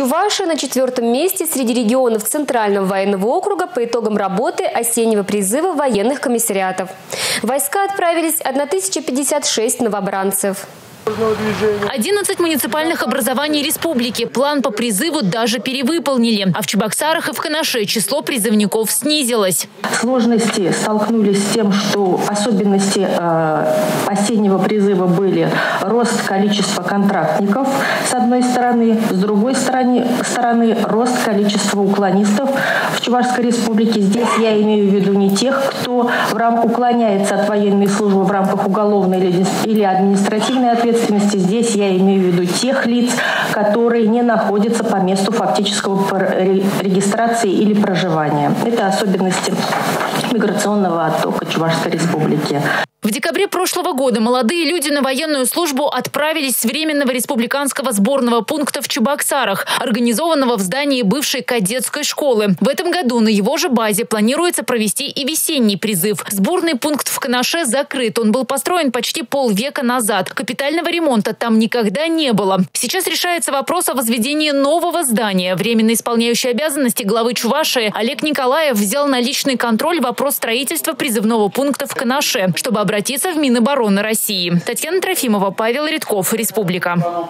Чувашия на четвертом месте среди регионов Центрального военного округа по итогам работы осеннего призыва военных комиссариатов. Войска отправились 1056 новобранцев. 11 муниципальных образований республики план по призыву даже перевыполнили. А в Чебоксарах и в Канаше число призывников снизилось. Сложности столкнулись с тем, что особенности э, осеннего призыва были рост количества контрактников с одной стороны, с другой стороны, стороны рост количества уклонистов в Чувашской республике. Здесь я имею в виду не тех, кто в рам уклоняется от военной службы в рамках уголовной или административной ответственности, ответственности здесь я имею в виду тех лиц, которые не находятся по месту фактического регистрации или проживания. Это особенности миграционного оттока Чувашской республики. В декабре прошлого года молодые люди на военную службу отправились с Временного республиканского сборного пункта в Чебоксарах, организованного в здании бывшей кадетской школы. В этом году на его же базе планируется провести и весенний призыв. Сборный пункт в Канаше закрыт. Он был построен почти полвека назад. Капитального ремонта там никогда не было. Сейчас решается вопрос о возведении нового здания. Временно исполняющий обязанности главы Чувашии Олег Николаев взял на личный контроль вопрос строительства призывного пункта в Канаше, чтобы обратиться в Минобороны России. Татьяна Трофимова, Павел Редков, Республика.